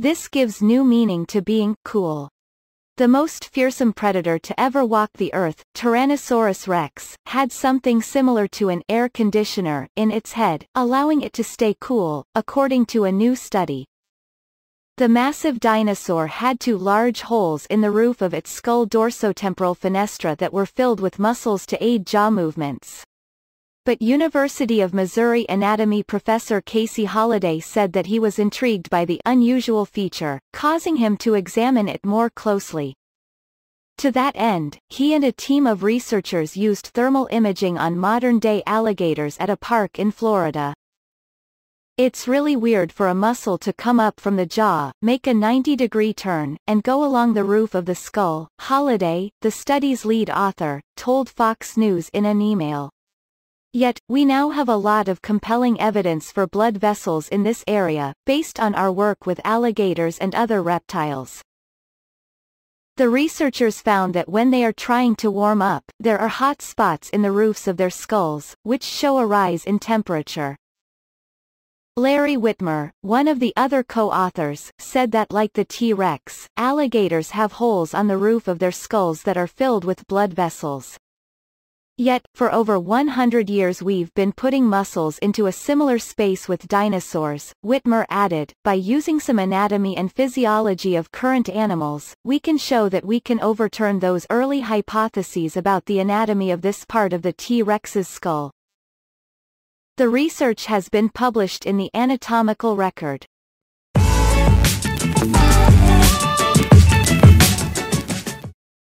This gives new meaning to being cool. The most fearsome predator to ever walk the earth, Tyrannosaurus rex, had something similar to an air conditioner in its head, allowing it to stay cool, according to a new study. The massive dinosaur had two large holes in the roof of its skull dorsotemporal fenestra that were filled with muscles to aid jaw movements. But University of Missouri anatomy professor Casey Holliday said that he was intrigued by the unusual feature, causing him to examine it more closely. To that end, he and a team of researchers used thermal imaging on modern-day alligators at a park in Florida. It's really weird for a muscle to come up from the jaw, make a 90-degree turn, and go along the roof of the skull, Holliday, the study's lead author, told Fox News in an email. Yet, we now have a lot of compelling evidence for blood vessels in this area, based on our work with alligators and other reptiles. The researchers found that when they are trying to warm up, there are hot spots in the roofs of their skulls, which show a rise in temperature. Larry Witmer, one of the other co-authors, said that like the T-Rex, alligators have holes on the roof of their skulls that are filled with blood vessels. Yet, for over 100 years we've been putting muscles into a similar space with dinosaurs, Witmer added, by using some anatomy and physiology of current animals, we can show that we can overturn those early hypotheses about the anatomy of this part of the T-Rex's skull. The research has been published in the Anatomical Record.